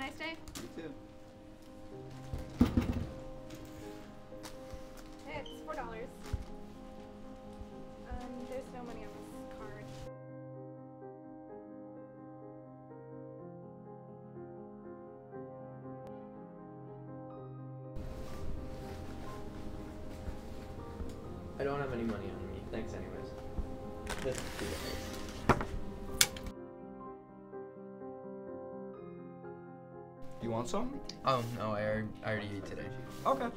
nice day. You too. Hey, it's four dollars. Um, there's no money on this card. I don't have any money on me. Thanks, anyways. This You want some? Oh no, I already, I already ate today. Okay.